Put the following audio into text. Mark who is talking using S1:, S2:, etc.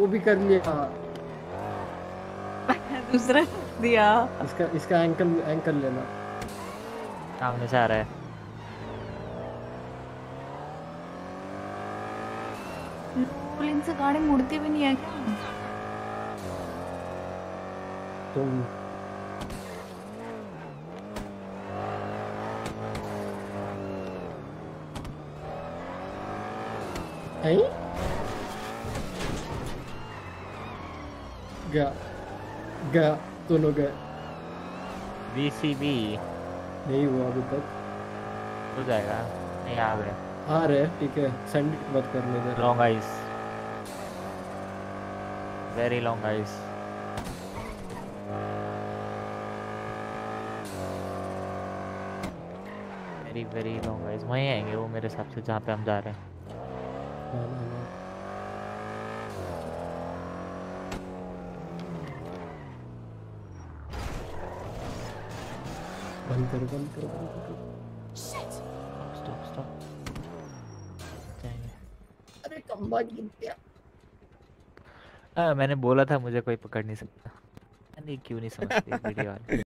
S1: वो भी कर लिया
S2: दूसरा दिया।
S1: इसका इसका एंकल एंकल लेना।
S3: सामने से आ रहा है।
S2: पुलिस से गाड़ी मुड़ती भी नहीं है क्या?
S1: तुम। हैं? गया गया दोनों गए
S3: बीसीबी
S1: नहीं हुआ अभी तक
S3: हो जाएगा नहीं आ गए
S1: आ रहे ठीक है सेंड मत करने दे
S3: long ice very long ice very very long ice वहीं आएँगे वो मेरे हिसाब से जहाँ पे हम जा रहे हैं
S1: हाँ, हाँ, हाँ। बंद करो बंद करो बंद करो।
S3: स्टॉप स्टॉप जाएँगे।
S1: अरे कंबा गिर गया
S3: हाँ मैंने बोला था मुझे कोई पकड़ नहीं सकता। नहीं क्यों नहीं समझते? वीडियो वाले।